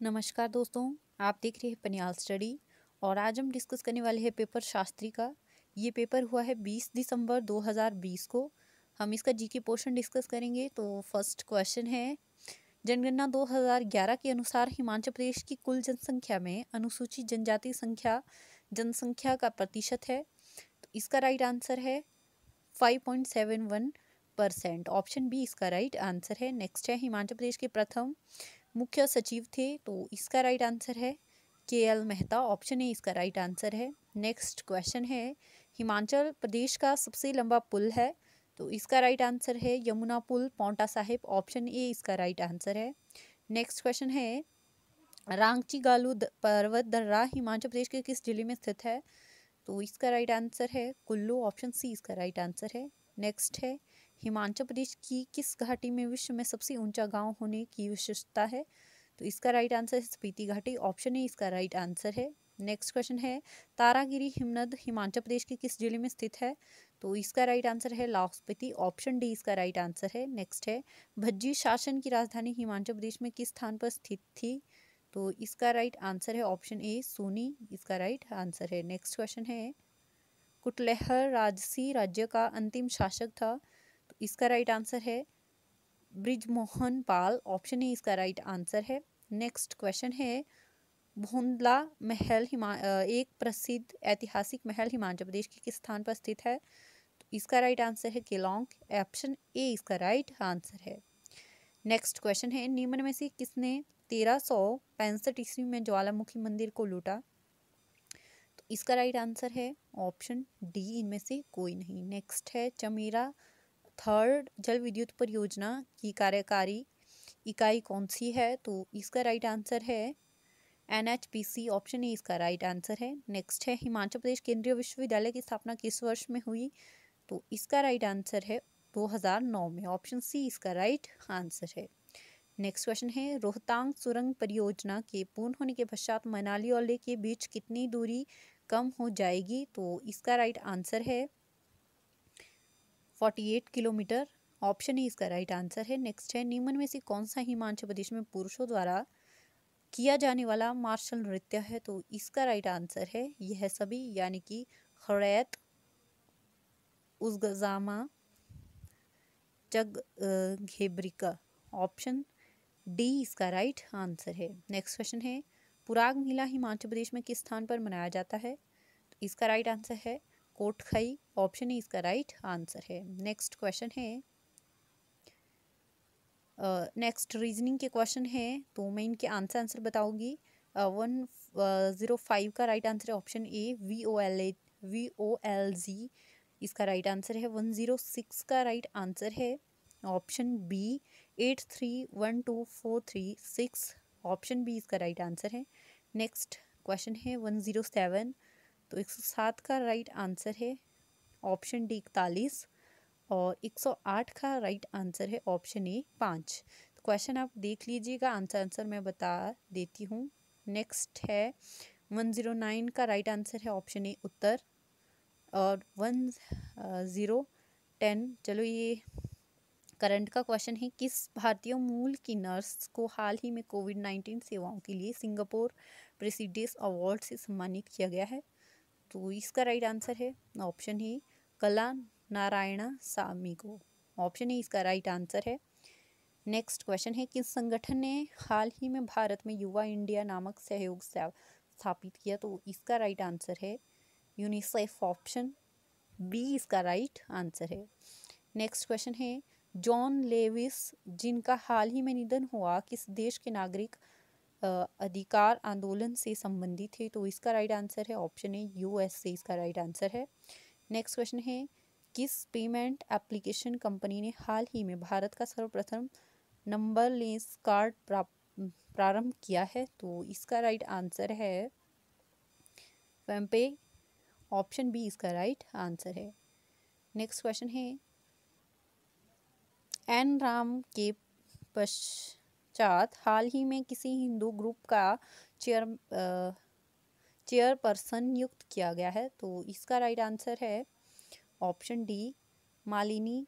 नमस्कार दोस्तों, आप देख रहे हैं पनियाल स्टडी और आज हम डिस्कस करने वाले हैं पेपर शास्त्री का। ये पेपर हुआ है 20 दिसंबर 2020 को। हम इसका जीके पोर्शन डिस्कस करेंगे तो फ़र्स्ट क्वेश्चन है, जनगणना 2011 के अनुसार हिमाचल प्रदेश की कुल जनसंख्या में अनुसूचित जनजाति संख्या, जनसंख्या का प्रतिशत है। तो इसका राइट आंसर है वन परसेंट ऑप्शन बी इसका राइट आंसर है। नेक्स्ट है हिमाचल प्रदेश के प्रथम मुख्य सचिव थे तो इसका राइट आंसर है। के एल मेहता ऑप्शन ए इसका राइट आंसर है। नेक्स्ट क्वेश्चन है, हिमाचल प्रदेश का सबसे लंबा पुल है तो इसका राइट आंसर है यमुना पुल पौंटा साहिब ऑप्शन ए इसका राइट आंसर है। नेक्स्ट क्वेश्चन है रांगची गालू पर्वत दर्रा, हिमाचल प्रदेश के किस ज़िले में स्थित है? तो इसका राइट आंसर है कुल्लू ऑप्शन सी इसका राइट आंसर है। नेक्स्ट है हिमाचल प्रदेश की किस घाटी में विश्व में सबसे ऊँचा गाँव होने की विशेषता है? तो इसका राइट आंसर है स्पीति घाटी। ऑप्शन ए इसका राइट आंसर है। नेक्स्ट क्वेश्चन है, तारागिरी हिमनद हिमाचल प्रदेश के किस ज़िले में स्थित है? तो इसका राइट आंसर है लाहौल स्पीति। ऑप्शन डी इसका राइट आंसर है। नेक्स्ट है, भज्जी शासन की राजधानी हिमाचल प्रदेश में किस स्थान पर स्थित थी? तो इसका राइट आंसर है ऑप्शन ए सोनी। इसका राइट आंसर है। नेक्स्ट क्वेश्चन है कुटलहर राजसी राज्य का अंतिम शासक था। इसका राइट आंसर है ब्रिजमोहन पाल। ऑप्शन ए इसका राइट आंसर है। नेक्स्ट क्वेश्चन है, भोंदला महल हिमा एक प्रसिद्ध ऐतिहासिक महल हिमाचल प्रदेश के किस स्थान पर स्थित है? तो इसका राइट आंसर है केलोंग। ऑप्शन ए इसका राइट आंसर है। नेक्स्ट क्वेश्चन है, निम्न में से किसने तेरह सौ पैंसठ ईस्वी में ज्वालामुखी मंदिर को लूटा? तो इसका राइट आंसर है। ऑप्शन डी इनमें से कोई नहीं। नेक्स्ट है, चमेरा थर्ड जल विद्युत परियोजना की कार्यकारी इकाई कौन सी है? तो इसका राइट आंसर है N H P C option A इसका राइट आंसर है। नेक्स्ट है, हिमाचल प्रदेश केंद्रीय विश्वविद्यालय की स्थापना किस वर्ष में हुई? तो इसका राइट आंसर है 2009 में। ऑप्शन सी इसका राइट आंसर है। नेक्स्ट क्वेश्चन है, रोहतांग सुरंग परियोजना के पूर्ण होने के पश्चात मनाली और ले के बीच कितनी दूरी कम हो जाएगी? तो इसका राइट आंसर है 48 किलोमीटर ऑप्शन ही इसका राइट आंसर है। नेक्स्ट है, निम्न में से कौन सा हिमाचल प्रदेश में पुरुषों द्वारा किया जाने वाला मार्शल नृत्य है? तो इसका राइट आंसर है। यह सभी, यानी कि खरैत उजगजामा जग घेब्रिका। ऑप्शन डी इसका राइट आंसर है। नेक्स्ट क्वेश्चन है, पुराग मेला हिमाचल प्रदेश में किस स्थान पर मनाया जाता है? तो इसका राइट आंसर है कोटखई ऑप्शन ही इसका राइट आंसर है। नेक्स्ट क्वेश्चन है। नेक्स्ट uh, रीजनिंग के क्वेश्चन है। तो मैं इनके आंसर आंसर बताऊँगी। वन ज़ीरो फाइव का राइट आंसर है option A V O L A V O L G इसका राइट आंसर है। वन ज़ीरो सिक्स का राइट आंसर है। Option B eight three one two four three six option B इसका right answer है। Next question है one zero seven तो 107 का right answer है ऑप्शन डी इकतालीस और 108 का राइट आंसर है ऑप्शन ए पाँच। तो क्वेश्चन आप देख लीजिएगा आंसर आंसर मैं बता देती हूँ। नेक्स्ट है 109 का राइट आंसर है ऑप्शन ए उत्तर और वन ज़ीरो टेन चलो ये करंट का क्वेश्चन है, किस भारतीय मूल की नर्स को हाल ही में कोविड नाइन्टीन सेवाओं के लिए सिंगापुर प्रेसिडेंस अवार्ड से सम्मानित किया गया है? तो इसका राइट आंसर है। ऑप्शन ही। कला नारायणा, सामी को। ऑप्शन ही इसका राइट आंसर है। नेक्स्ट क्वेश्चन है, किस संगठन ने हाल ही में भारत में युवा इंडिया नामक सहयोग स्थापित किया? तो इसका राइट आंसर है। यूनिसेफ ऑप्शन बी इसका राइट आंसर है। नेक्स्ट क्वेश्चन है जॉन लेविस जिनका हाल ही में निधन हुआ, किस देश के नागरिक अधिकार आंदोलन से संबंधित है तो इसका राइट आंसर है ऑप्शन ए यूएसए इसका राइट आंसर है। नेक्स्ट क्वेश्चन है, किस पेमेंट एप्लीकेशन कंपनी ने हाल ही में भारत का सर्वप्रथम नंबर लेस कार्ड प्रारंभ किया है? तो इसका राइट आंसर है पे ऑप्शन बी इसका राइट आंसर है। नेक्स्ट क्वेश्चन है एन राम के पश्च पश्चात हाल ही में किसी हिंदू ग्रुप का चेयर चेयरपर्सन नियुक्त किया गया है। तो इसका राइट आंसर है ऑप्शन डी, मालिनी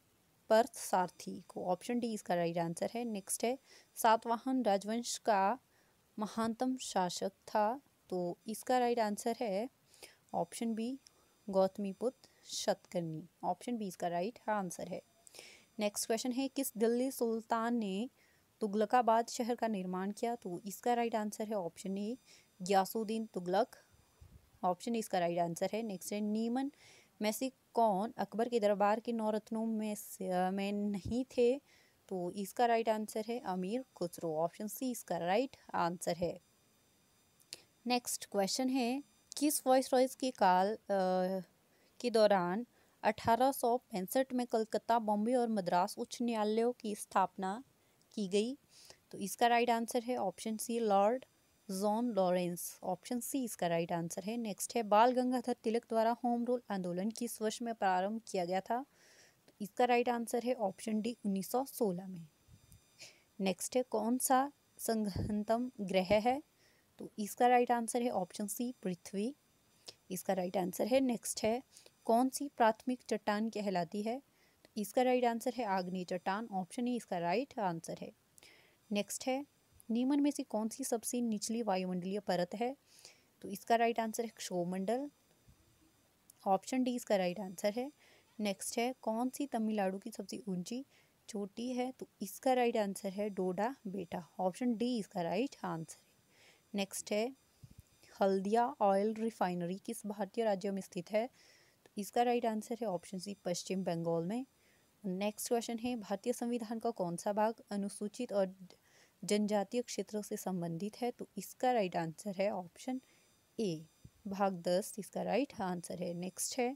पर्थ सारथी को। ऑप्शन डी इसका राइट आंसर है। नेक्स्ट है, सातवाहन राजवंश का महानतम शासक था। तो इसका राइट आंसर है option B, Gautamiputra Satakarni. Option B इसका राइट आंसर है। नेक्स्ट क्वेश्चन है, किस दिल्ली सुल्तान ने तुगलकाबाद शहर का निर्माण किया तो इसका राइट आंसर है option A Ghiyasuddin Tughlaq. Option इसका राइट आंसर है। नेक्स्ट है, नीमन। में से कौन? अकबर के दरबार के नौरत्नों में में नहीं थे तो इसका राइट आंसर है अमीर खुसरो। ऑप्शन सी इसका राइट आंसर है। नेक्स्ट क्वेश्चन है, किस वॉइस रॉयस के काल के दौरान अठारह सौ पैंसठ में कलकत्ता, बॉम्बे और मद्रास उच्च न्यायालयों की स्थापना की गई। तो इसका राइट आंसर है option C Lord John Lawrence option C इसका राइट आंसर है। नेक्स्ट है, बाल गंगाधर तिलक द्वारा होम रूल आंदोलन किस वर्ष में प्रारंभ किया गया था? तो इसका राइट आंसर है ऑप्शन डी 1916 में। नेक्स्ट है, कौन सा संघनतम ग्रह है? तो इसका राइट आंसर है ऑप्शन सी पृथ्वी। इसका राइट आंसर है। नेक्स्ट है, कौन सी प्राथमिक चट्टान कहलाती है? इसका राइट आंसर है आग्नेय चट्टान ऑप्शन ई इसका राइट आंसर है। नेक्स्ट है, नीमन में से कौन सी सबसे निचली वायुमंडलीय परत है? तो इसका राइट आंसर है क्षोमंडल ऑप्शन डी इसका राइट आंसर है। नेक्स्ट है, कौन सी तमिलनाडु की सबसे ऊँची चोटी है? तो इसका राइट आंसर है डोडा बेटा। ऑप्शन डी इसका राइट आंसर है। नेक्स्ट है, हल्दिया ऑयल रिफाइनरी किस भारतीय राज्य में स्थित है? तो इसका राइट आंसर है ऑप्शन सी पश्चिम बंगाल में। नेक्स्ट क्वेश्चन है, भारतीय संविधान का कौन सा भाग अनुसूचित और जनजातीय क्षेत्रों से संबंधित है? तो इसका राइट आंसर है ऑप्शन ए भाग दस, इसका राइट आंसर है। नेक्स्ट है,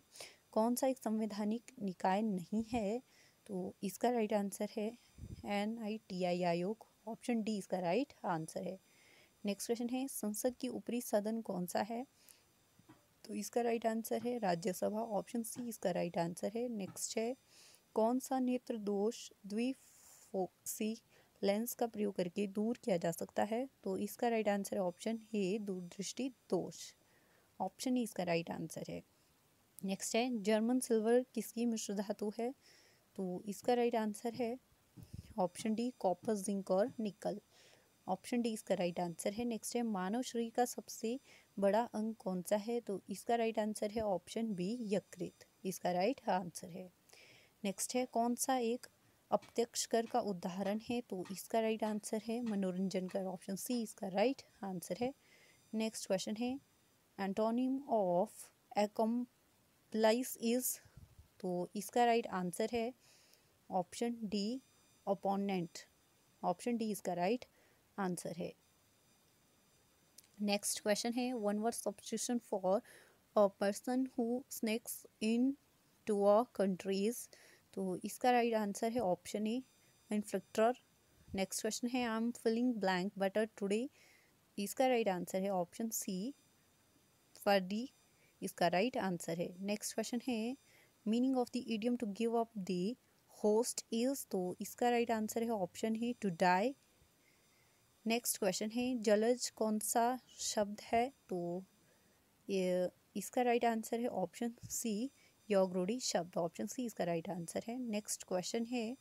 कौन सा एक संवैधानिक निकाय नहीं है? तो इसका राइट आंसर है एन आई टी आई आयोग। ऑप्शन डी इसका राइट आंसर है। नेक्स्ट क्वेश्चन है, संसद की ऊपरी सदन कौन सा है? तो इसका राइट आंसर है राज्यसभा। ऑप्शन सी इसका राइट आंसर है। नेक्स्ट है कौन सा नेत्र दोष द्विफोक्सी लेंस का प्रयोग करके दूर किया जा सकता है? तो इसका राइट आंसर है ऑप्शन ए दूरदृष्टि दोष। ऑप्शन ई इसका राइट आंसर है। नेक्स्ट है जर्मन सिल्वर किसकी मिश्र धातु है? तो इसका राइट आंसर है। ऑप्शन डी कॉपर जिंक और निकल ऑप्शन डी इसका राइट आंसर है। नेक्स्ट है, मानव शरीर का सबसे बड़ा अंग कौन सा है? तो इसका राइट आंसर है ऑप्शन बी यकृत। इसका राइट आंसर है। नेक्स्ट है, कौन सा एक अप्रत्यक्ष कर का उदाहरण है? तो इसका राइट आंसर है मनोरंजन कर ऑप्शन सी इसका राइट आंसर है। नेक्स्ट क्वेश्चन है एंटोनिम ऑफ़ एकम्प्लाइस इज़ तो इसका राइट आंसर है। Option D opponent option D इसका राइट आंसर है। नेक्स्ट क्वेश्चन है one word substitution for a person who sneaks into a countries तो इसका राइट आंसर है option A infiltrator next question है I am feeling blank better today इसका right answer है option C फर्डी इसका राइट आंसर है. नेक्स्ट क्वेश्चन है meaning of the idiom to give up the ghost is तो इसका राइट आंसर है ऑप्शन है टू डाई नेक्स्ट क्वेश्चन है, जलज कौन सा शब्द है? तो ये, इसका राइट आंसर है ऑप्शन सी योगरूढ़ी शब्द ऑप्शन सी इसका राइट आंसर है। नेक्स्ट क्वेश्चन है,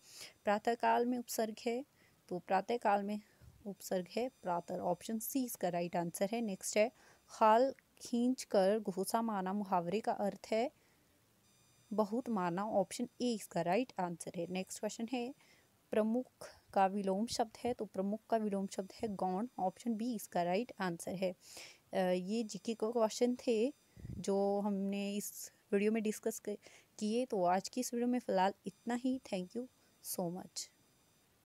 प्रातःकाल में उपसर्ग है तो प्रातःकाल में उपसर्ग है, प्रातः ऑप्शन सी इसका राइट आंसर है। नेक्स्ट है, खाल खींच कर घोसा माना, मुहावरे का अर्थ है, बहुत माना ऑप्शन ए इसका राइट आंसर है। नेक्स्ट क्वेश्चन है, प्रमुख का विलोम शब्द है तो प्रमुख का विलोम शब्द है गौण ऑप्शन बी इसका राइट आंसर है। ये जीके को क्वेश्चन थे, जो हमने इस वीडियो में डिस्कस किए तो आज की इस वीडियो में फ़िलहाल इतना ही। Thank you so much.